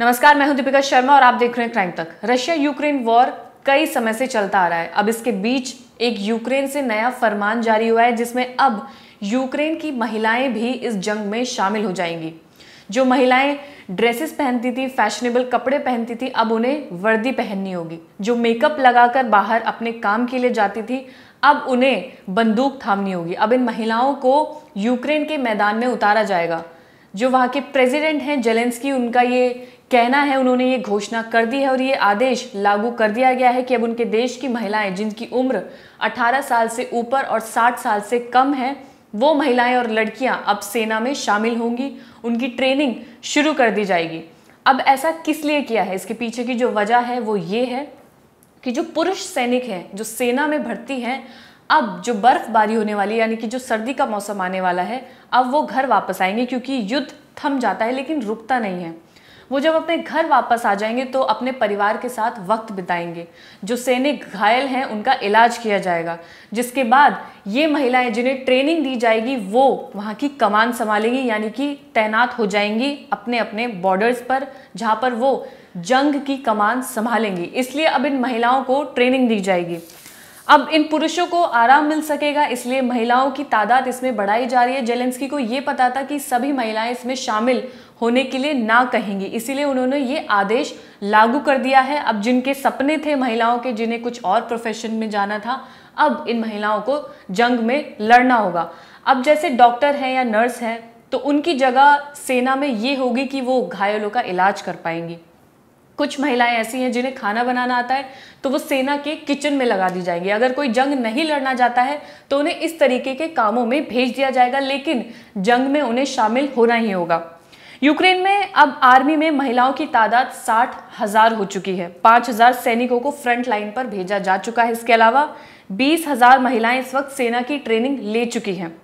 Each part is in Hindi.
नमस्कार, मैं हूँ दीपिका शर्मा और आप देख रहे हैं क्राइम तक रशिया यूक्रेन वॉर कई समय से चलता आ रहा है। अब इसके बीच एक यूक्रेन से नया फरमान जारी हुआ है, जिसमें अब यूक्रेन की महिलाएँ भी इस जंग में शामिल हो जाएँगी। जो महिलाएँ ड्रेसेस पहनती थी, फैशनेबल कपड़े पहनती थी, अब उन्हें वर्दी पहननी होगी। जो मेकअप लगाकर बाहर अपने काम के लिए जाती थी, अब उन्हें बंदूक थामनी होगी। अब इन महिलाओं को यूक्रेन के मैदान में उतारा जाएगा। जो वहाँ के प्रेसिडेंट हैं, जेलेंस्की, उनका ये कहना है, उन्होंने ये घोषणा कर दी है और ये आदेश लागू कर दिया गया है कि अब उनके देश की महिलाएँ, जिनकी उम्र 18 साल से ऊपर और 60 साल से कम है, वो महिलाएँ और लड़कियाँ अब सेना में शामिल होंगी, उनकी ट्रेनिंग शुरू कर दी जाएगी। अब ऐसा किस लिए किया है? इसके पीछे की जो वजह है वो ये है कि जो पुरुष सैनिक हैं, जो सेना में भर्ती हैं, अब जो बर्फबारी होने वाली यानी कि जो सर्दी का मौसम आने वाला है, अब वो घर वापस आएँगे क्योंकि युद्ध थम जाता है, लेकिन रुकता नहीं है। वो जब अपने घर वापस आ जाएँगे तो अपने परिवार के साथ वक्त बिताएँगे। जो सैनिक घायल हैं, उनका इलाज किया जाएगा। जिसके बाद ये महिलाएँ जिन्हें ट्रेनिंग दी जाएगी, वो वहाँ की कमान संभालेंगी, यानी कि तैनात हो जाएँगी अपने अपने बॉर्डर्स पर, जहाँ पर वो जंग की कमान संभालेंगी। इसलिए अब इन महिलाओं को ट्रेनिंग दी जाएगी। अब इन पुरुषों को आराम मिल सकेगा, इसलिए महिलाओं की तादाद इसमें बढ़ाई जा रही है। जेलेंस्की को ये पता था कि सभी महिलाएँ इसमें शामिल होने के लिए ना कहेंगी, इसीलिए उन्होंने ये आदेश लागू कर दिया है। अब जिनके सपने थे महिलाओं के, जिन्हें कुछ और प्रोफेशन में जाना था, अब इन महिलाओं को जंग में लड़ना होगा। अब जैसे डॉक्टर हैं या नर्स हैं तो उनकी जगह सेना में ये होगी कि वो घायलों का इलाज कर पाएँगी। कुछ महिलाएँ ऐसी हैं जिन्हें खाना बनाना आता है तो वो सेना के किचन में लगा दी जाएँगी। अगर कोई जंग नहीं लड़ना चाहता है तो उन्हें इस तरीके के कामों में भेज दिया जाएगा, लेकिन जंग में उन्हें शामिल होना ही होगा। यूक्रेन में अब आर्मी में महिलाओं की तादाद साठ हज़ार हो चुकी है। पाँच हज़ार सैनिकों को फ्रंट लाइन पर भेजा जा चुका है। इसके अलावा बीस हज़ार महिलाएँ इस वक्त सेना की ट्रेनिंग ले चुकी हैं।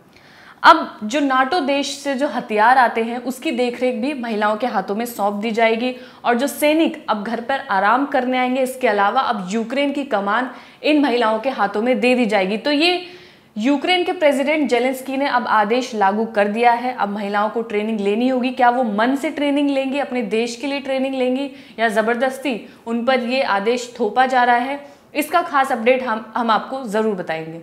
अब जो नाटो देश से जो हथियार आते हैं, उसकी देखरेख भी महिलाओं के हाथों में सौंप दी जाएगी। और जो सैनिक अब घर पर आराम करने आएँगे, इसके अलावा अब यूक्रेन की कमान इन महिलाओं के हाथों में दे दी जाएगी। तो ये यूक्रेन के प्रेसिडेंट जेलेंस्की ने अब आदेश लागू कर दिया है। अब महिलाओं को ट्रेनिंग लेनी होगी। क्या वो मन से ट्रेनिंग लेंगी, अपने देश के लिए ट्रेनिंग लेंगी, या ज़बरदस्ती उन पर ये आदेश थोपा जा रहा है? इसका खास अपडेट हम हम आपको ज़रूर बताएँगे।